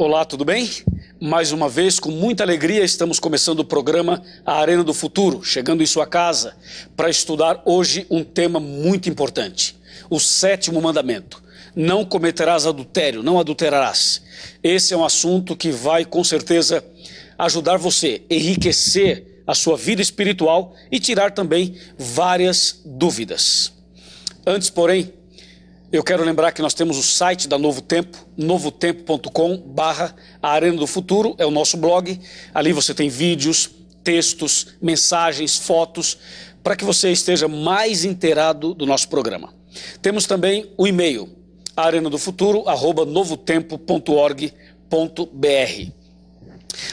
Olá, tudo bem? Mais uma vez, com muita alegria, estamos começando o programa A Arena do Futuro, chegando em sua casa para estudar hoje um tema muito importante: o sétimo mandamento. Não cometerás adultério, não adulterarás. Esse é um assunto que vai com certeza ajudar você, enriquecer a sua vida espiritual e tirar também várias dúvidas. Antes, porém, eu quero lembrar que nós temos o site da Novo Tempo, novotempo.com barra Arena do Futuro, é o nosso blog. Ali você tem vídeos, textos, mensagens, fotos, para que você esteja mais inteirado do nosso programa. Temos também o e-mail, arena do futuro, arroba novotempo.org.br.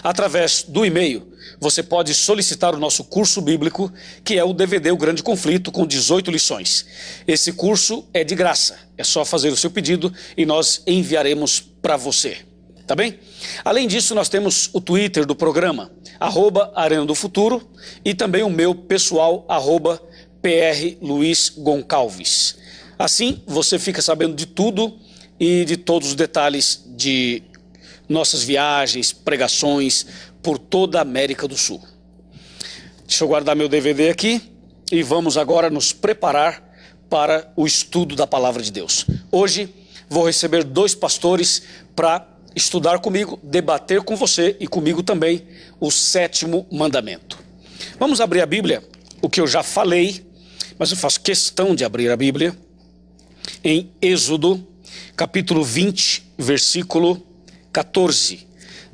Através do e-mail, você pode solicitar o nosso curso bíblico, que é o DVD O Grande Conflito, com 18 lições. Esse curso é de graça, é só fazer o seu pedido e nós enviaremos para você. Tá bem? Além disso, nós temos o Twitter do programa, arroba Arena do Futuro, e também o meu pessoal, arroba PR Luiz Goncalves. Assim, você fica sabendo de tudo e de todos os detalhes de nossas viagens, pregações por toda a América do Sul. Deixa eu guardar meu DVD aqui e vamos agora nos preparar para o estudo da palavra de Deus. Hoje vou receber dois pastores para estudar comigo, debater com você e comigo também o sétimo mandamento. Vamos abrir a Bíblia, o que eu já falei, mas eu faço questão de abrir a Bíblia em Êxodo, capítulo 20, versículo 14.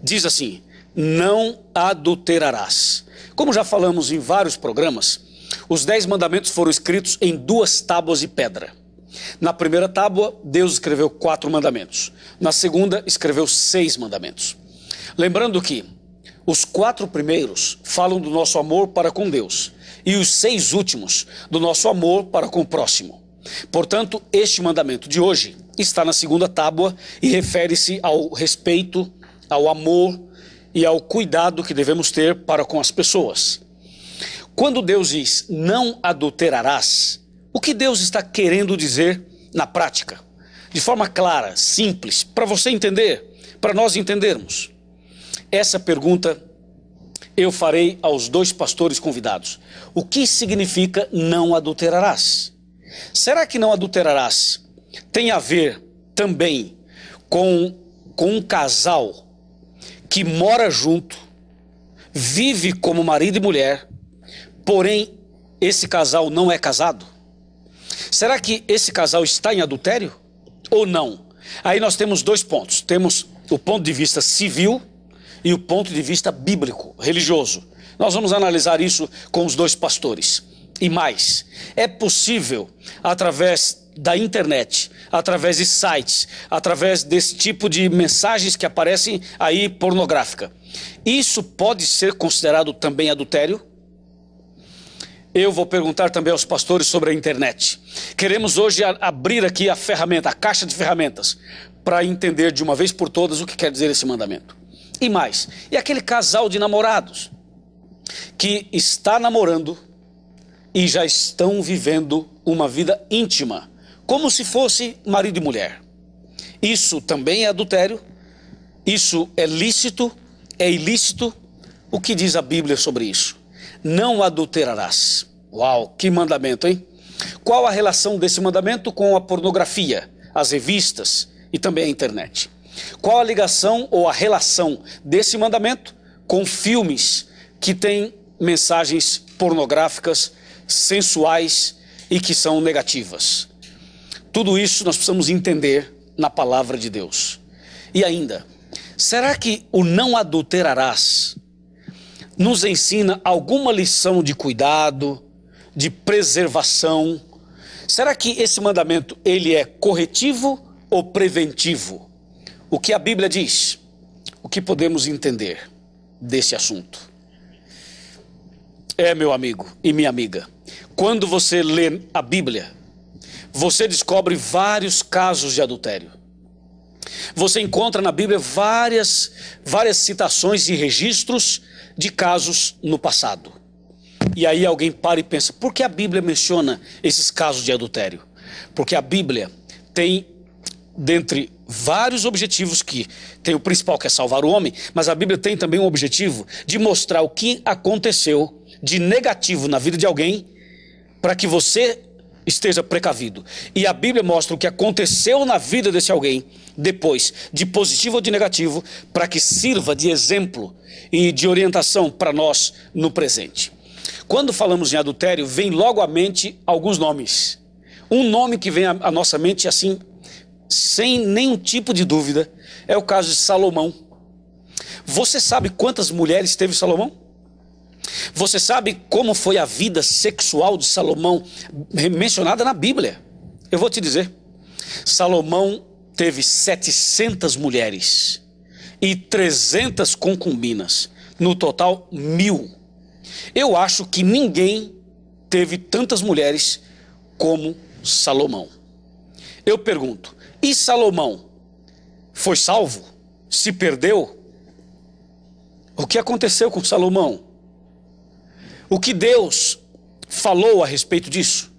Diz assim: Não adulterarás. Como já falamos em vários programas, os dez mandamentos foram escritos em duas tábuas de pedra. Na primeira tábua, Deus escreveu quatro mandamentos. Na segunda, escreveu seis mandamentos. Lembrando que os quatro primeiros falam do nosso amor para com Deus e os seis últimos do nosso amor para com o próximo. Portanto, este mandamento de hoje está na segunda tábua e refere-se ao respeito, ao amor e ao cuidado que devemos ter para com as pessoas. Quando Deus diz não adulterarás, o que Deus está querendo dizer na prática? De forma clara, simples, para você entender, para nós entendermos. Essa pergunta eu farei aos dois pastores convidados. O que significa não adulterarás? Será que não adulterarás tem a ver também com, com um casal que mora junto, vive como marido e mulher, porém esse casal não é casado? Será que esse casal está em adultério ou não? Aí nós temos dois pontos: temos o ponto de vista civil e o ponto de vista bíblico, religioso. Nós vamos analisar isso com os dois pastores. E mais, é possível, através da internet, através de sites, através desse tipo de mensagens que aparecem aí pornográfica. Isso pode ser considerado também adultério? Eu vou perguntar também aos pastores sobre a internet. Queremos hoje abrir aqui a ferramenta, a caixa de ferramentas, para entender de uma vez por todas o que quer dizer esse mandamento. E mais, e aquele casal de namorados que está namorando e já estão vivendo uma vida íntima como se fosse marido e mulher. Isso também é adultério, isso é lícito, é ilícito. O que diz a Bíblia sobre isso? Não adulterarás. Uau, que mandamento, hein? Qual a relação desse mandamento com a pornografia, as revistas e também a internet? Qual a ligação ou a relação desse mandamento com filmes que têm mensagens pornográficas, sensuais e que são negativas? Tudo isso nós precisamos entender na palavra de Deus. E ainda, será que o não adulterarás nos ensina alguma lição de cuidado, de preservação? Será que esse mandamento ele é corretivo ou preventivo? O que a Bíblia diz? O que podemos entender desse assunto? É, meu amigo e minha amiga, quando você lê a Bíblia, você descobre vários casos de adultério. Você encontra na Bíblia várias, várias citações e registros de casos no passado. E aí alguém para e pensa: por que a Bíblia menciona esses casos de adultério? Porque a Bíblia tem dentre vários objetivos que tem o principal que é salvar o homem, mas a Bíblia tem também um objetivo de mostrar o que aconteceu de negativo na vida de alguém para que você esteja precavido. E a Bíblia mostra o que aconteceu na vida desse alguém depois, de positivo ou de negativo, para que sirva de exemplo e de orientação para nós no presente. Quando falamos em adultério, vem logo à mente alguns nomes. Um nome que vem à nossa mente assim, sem nenhum tipo de dúvida, é o caso de Salomão. Você sabe quantas mulheres teve Salomão? Você sabe como foi a vida sexual de Salomão mencionada na Bíblia? Eu vou te dizer. Salomão teve 700 mulheres e 300 concubinas. No total, mil. Eu acho que ninguém teve tantas mulheres como Salomão. Eu pergunto: e Salomão foi salvo? Se perdeu? O que aconteceu com Salomão? O que Deus falou a respeito disso?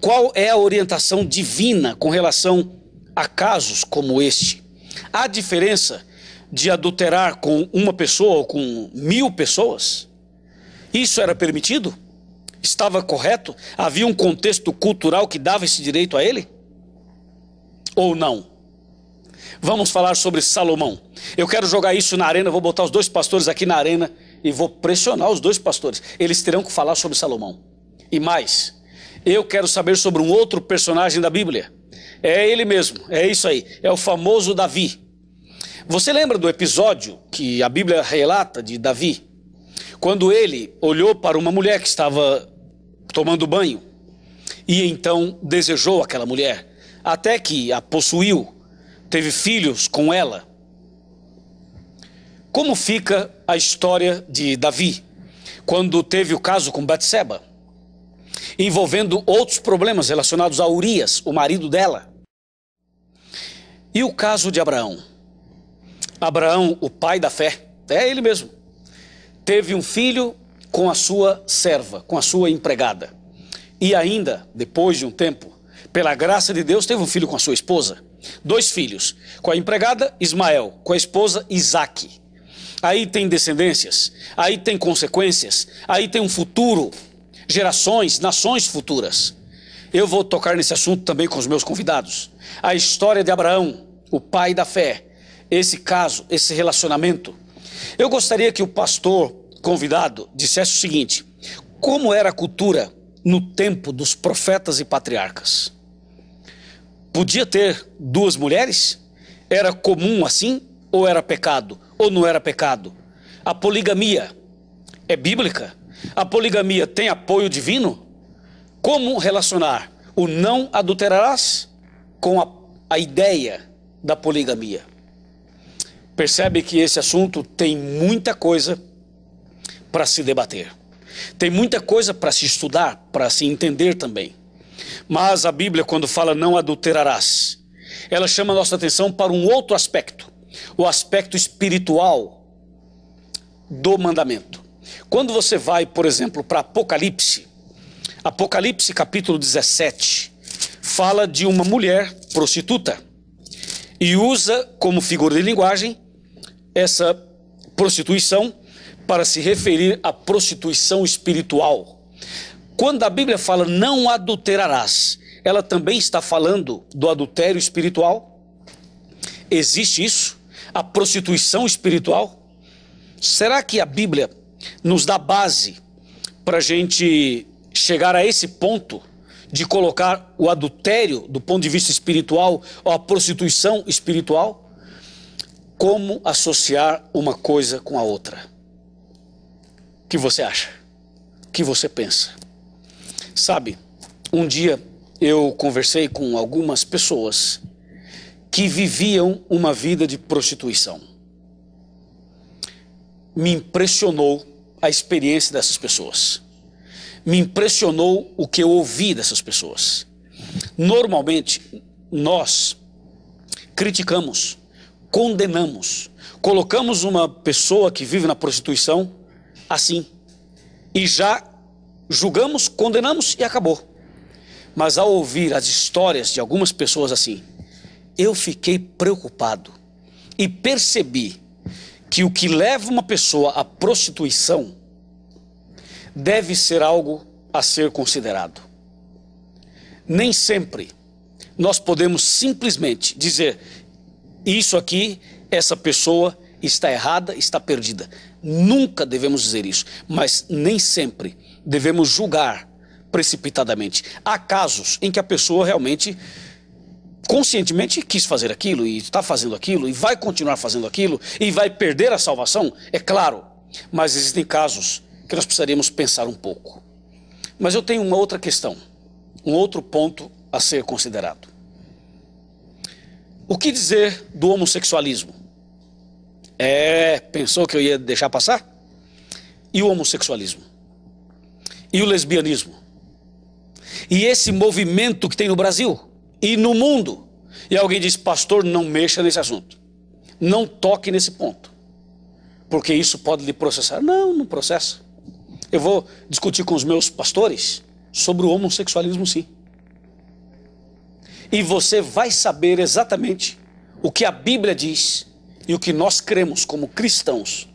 Qual é a orientação divina com relação a casos como este? Há diferença de adulterar com uma pessoa ou com mil pessoas? Isso era permitido? Estava correto? Havia um contexto cultural que dava esse direito a ele? Ou não? Vamos falar sobre Salomão. Eu quero jogar isso na arena, vou botar os dois pastores aqui na arena e vou pressionar os dois pastores. Eles terão que falar sobre Salomão. E mais, eu quero saber sobre um outro personagem da Bíblia. É ele mesmo, é isso aí, é o famoso Davi. Você lembra do episódio que a Bíblia relata de Davi? Quando ele olhou para uma mulher que estava tomando banho e então desejou aquela mulher, até que a possuiu, teve filhos com ela. Como fica a história de Davi quando teve o caso com Batseba, envolvendo outros problemas relacionados a Urias, o marido dela? E o caso de Abraão? Abraão, o pai da fé, é ele mesmo, teve um filho com a sua serva, com a sua empregada. E ainda, depois de um tempo, pela graça de Deus, teve um filho com a sua esposa. Dois filhos, com a empregada Ismael, com a esposa Isaac. Aí tem descendências, aí tem consequências, aí tem um futuro, gerações, nações futuras. Eu vou tocar nesse assunto também com os meus convidados. A história de Abraão, o pai da fé, esse caso, esse relacionamento. Eu gostaria que o pastor convidado dissesse o seguinte: como era a cultura no tempo dos profetas e patriarcas? Podia ter duas mulheres? Era comum assim ou era pecado? Ou não era pecado? A poligamia é bíblica? A poligamia tem apoio divino? Como relacionar o não adulterarás com a, a ideia da poligamia? Percebe que esse assunto tem muita coisa para se debater. Tem muita coisa para se estudar, para se entender também. Mas a Bíblia, quando fala não adulterarás, ela chama a nossa atenção para um outro aspecto o aspecto espiritual do mandamento. Quando você vai, por exemplo, para Apocalipse, Apocalipse capítulo 17, fala de uma mulher prostituta e usa como figura de linguagem essa prostituição para se referir à prostituição espiritual. Quando a Bíblia fala não adulterarás, ela também está falando do adultério espiritual? Existe isso? A prostituição espiritual? Será que a Bíblia nos dá base para a gente chegar a esse ponto de colocar o adultério do ponto de vista espiritual ou a prostituição espiritual? Como associar uma coisa com a outra? O que você acha? O que você pensa? Sabe, um dia eu conversei com algumas pessoas que viviam uma vida de prostituição. Me impressionou a experiência dessas pessoas. Me impressionou o que eu ouvi dessas pessoas. Normalmente, nós criticamos, condenamos, colocamos uma pessoa que vive na prostituição assim e já julgamos, condenamos e acabou. Mas ao ouvir as histórias de algumas pessoas assim, eu fiquei preocupado e percebi que o que leva uma pessoa à prostituição deve ser algo a ser considerado. Nem sempre nós podemos simplesmente dizer: isso aqui, essa pessoa está errada, está perdida. Nunca devemos dizer isso, mas nem sempre devemos julgar precipitadamente. Há casos em que a pessoa realmente conscientemente quis fazer aquilo e está fazendo aquilo e vai continuar fazendo aquilo e vai perder a salvação, é claro. Mas existem casos que nós precisaríamos pensar um pouco. Mas eu tenho uma outra questão, um outro ponto a ser considerado. O que dizer do homossexualismo? É, pensou que eu ia deixar passar? E o homossexualismo? E o lesbianismo? E esse movimento que tem no Brasil e no mundo? E alguém diz, pastor, não mexa nesse assunto. Não toque nesse ponto. Porque isso pode lhe processar. Não, não processa. Eu vou discutir com os meus pastores sobre o homossexualismo, sim. E você vai saber exatamente o que a Bíblia diz e o que nós cremos como cristãos,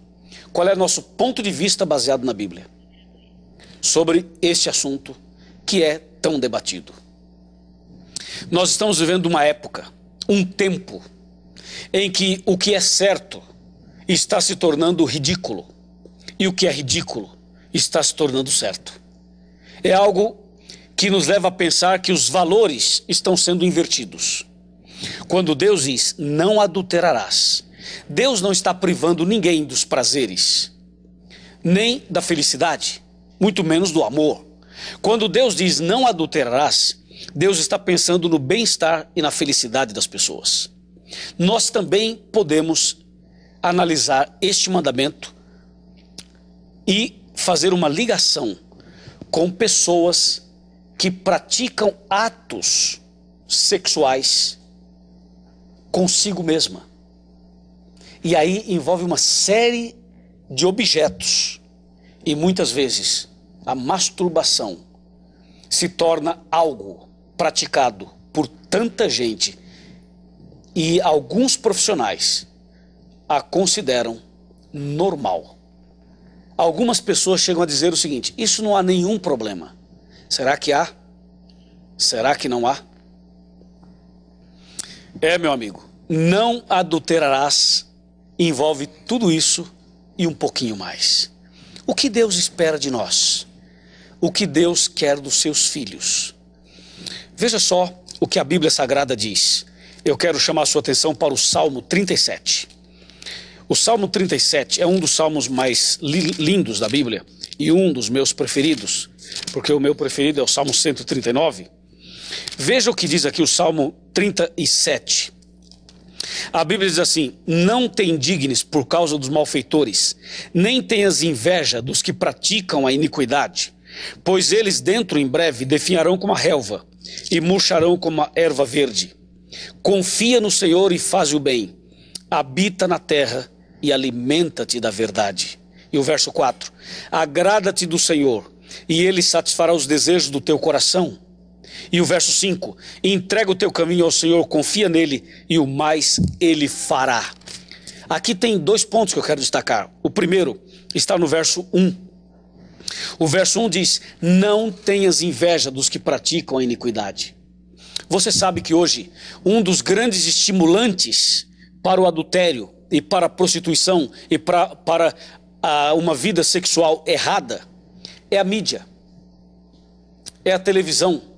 qual é nosso ponto de vista baseado na Bíblia sobre este assunto que é tão debatido. Nós estamos vivendo uma época, um tempo, em que o que é certo está se tornando ridículo e o que é ridículo está se tornando certo. É algo que nos leva a pensar que os valores estão sendo invertidos. Quando Deus diz: Não adulterarás, Deus não está privando ninguém dos prazeres, nem da felicidade, muito menos do amor. Quando Deus diz não adulterarás, Deus está pensando no bem-estar e na felicidade das pessoas. Nós também podemos analisar este mandamento e fazer uma ligação com pessoas que praticam atos sexuais consigo mesma. E aí envolve uma série de objetos. E muitas vezes a masturbação se torna algo praticado por tanta gente e alguns profissionais a consideram normal. Algumas pessoas chegam a dizer o seguinte: isso não há nenhum problema. Será que há? Será que não há? É, meu amigo, não adulterarás envolve tudo isso e um pouquinho mais. O que Deus espera de nós? O que Deus quer dos seus filhos? Veja só o que a Bíblia Sagrada diz. Eu quero chamar a sua atenção para o Salmo 37. O Salmo 37 é um dos salmos mais li lindos da Bíblia e um dos meus preferidos, porque o meu preferido é o Salmo 139. Veja o que diz aqui o Salmo 37. A Bíblia diz assim: Não te indignes por causa dos malfeitores, nem tenhas inveja dos que praticam a iniquidade, pois eles dentro em breve definharão como a relva e murcharão como a erva verde. Confia no Senhor e faz o bem, habita na terra e alimenta-te da verdade. E o verso 4: Agrada-te do Senhor, e ele satisfará os desejos do teu coração. E o verso 5: entrega o teu caminho ao Senhor, confia nele, e o mais ele fará. Aqui tem dois pontos que eu quero destacar. O primeiro está no verso 1. O verso 1 diz: Não tenhas inveja dos que praticam a iniquidade. Você sabe que hoje um dos grandes estimulantes para o adultério e para a prostituição e pra, para a, uma vida sexual errada é a mídia, é a televisão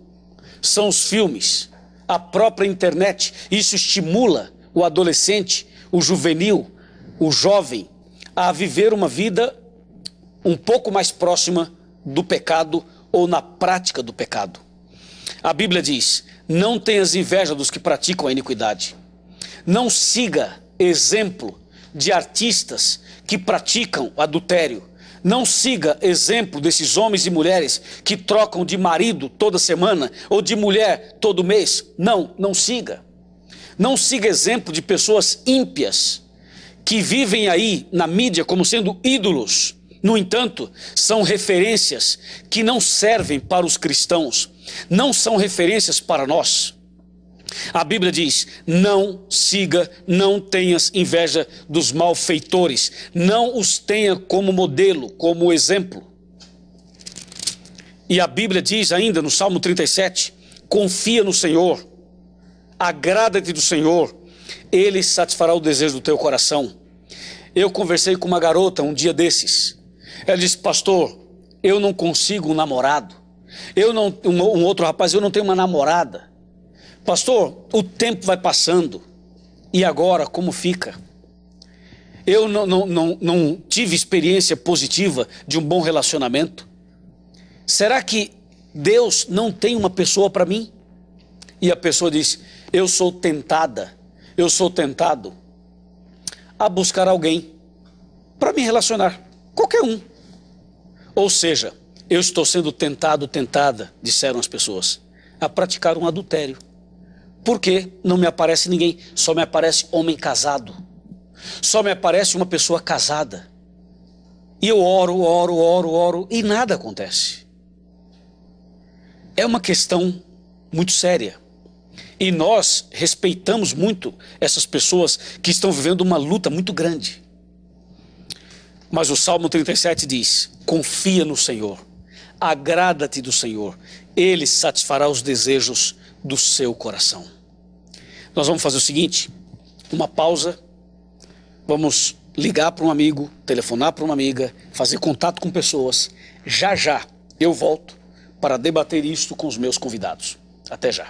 são os filmes, a própria internet. Isso estimula o adolescente, o juvenil, o jovem a viver uma vida um pouco mais próxima do pecado ou na prática do pecado. A Bíblia diz: não tenhas inveja dos que praticam a iniquidade. Não siga exemplo de artistas que praticam adultério não siga exemplo desses homens e mulheres que trocam de marido toda semana ou de mulher todo mês. Não, não siga. Não siga exemplo de pessoas ímpias que vivem aí na mídia como sendo ídolos. No entanto, são referências que não servem para os cristãos, não são referências para nós. A Bíblia diz: não siga, não tenhas inveja dos malfeitores, não os tenha como modelo, como exemplo. E a Bíblia diz ainda no Salmo 37: confia no Senhor, agrada-te do Senhor, Ele satisfará o desejo do teu coração. Eu conversei com uma garota um dia desses. Ela disse: Pastor, eu não consigo um namorado. Eu não, um, um outro rapaz, eu não tenho uma namorada. Pastor, o tempo vai passando. E agora, como fica? Eu não, não, não, não tive experiência positiva de um bom relacionamento. Será que Deus não tem uma pessoa para mim? E a pessoa diz: Eu sou tentada, eu sou tentado a buscar alguém para me relacionar, qualquer um. Ou seja, eu estou sendo tentado, tentada, disseram as pessoas, a praticar um adultério. Porque não me aparece ninguém, só me aparece homem casado. Só me aparece uma pessoa casada. E eu oro, oro, oro, oro e nada acontece. É uma questão muito séria. E nós respeitamos muito essas pessoas que estão vivendo uma luta muito grande. Mas o Salmo 37 diz: confia no Senhor, agrada-te do Senhor, Ele satisfará os desejos do seu coração. Nós vamos fazer o seguinte: uma pausa, vamos ligar para um amigo, telefonar para uma amiga, fazer contato com pessoas. Já já eu volto para debater isto com os meus convidados. Até já.